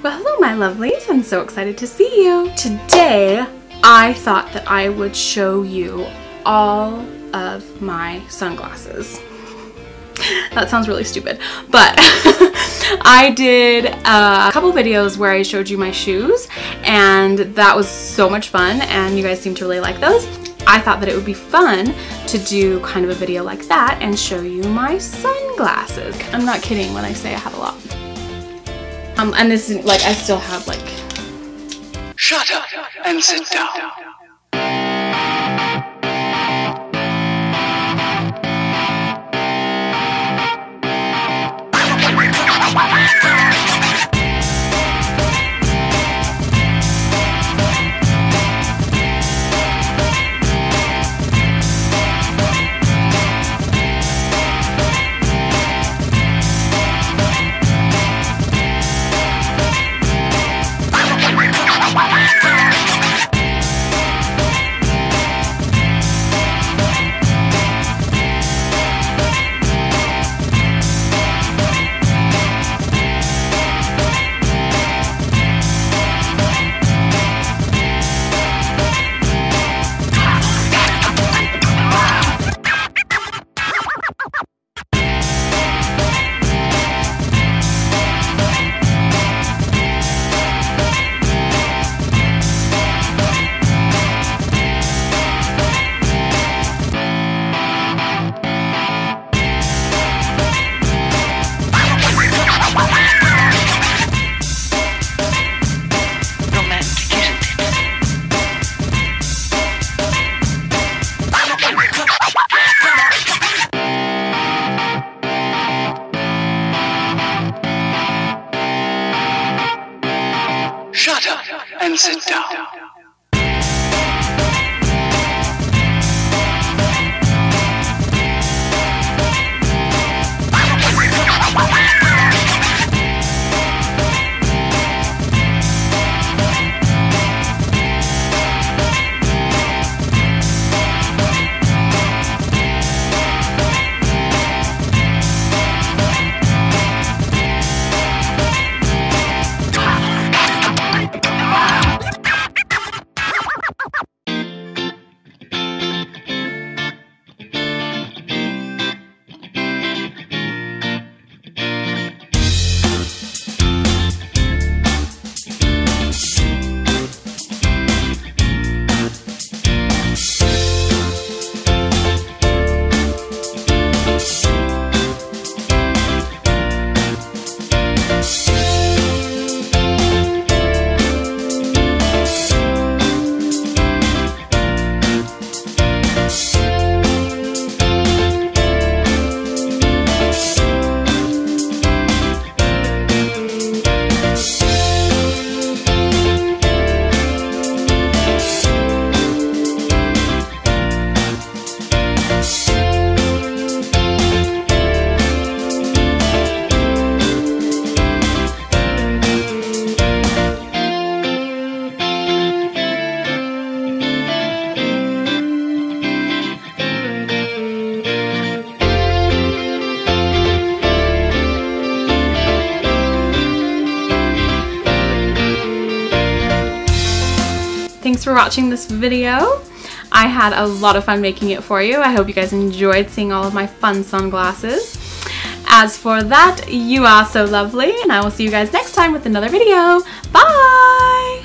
Well, hello my lovelies. I'm so excited to see you. Today, I thought that I would show you all of my sunglasses. That sounds really stupid, but I did uh, a couple videos where I showed you my shoes and that was so much fun and you guys seem to really like those. I thought that it would be fun to do kind of a video like that and show you my sunglasses. I'm not kidding when I say I have a lot. Um, and this is like, I still have like... Shut up and sit down. And sit down. Thanks for watching this video. I had a lot of fun making it for you. I hope you guys enjoyed seeing all of my fun sunglasses. As for that, you are so lovely, and I will see you guys next time with another video. Bye!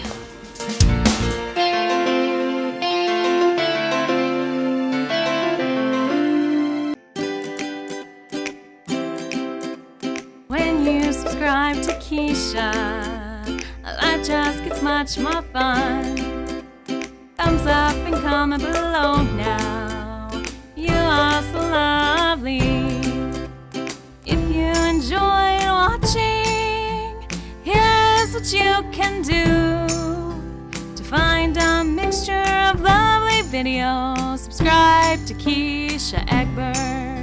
When you subscribe to Keisha, life just gets much more fun. Thumbs up and comment below now. You are so lovely. If you enjoy watching, here's what you can do to find a mixture of lovely videos. Subscribe to Keisha Egbert.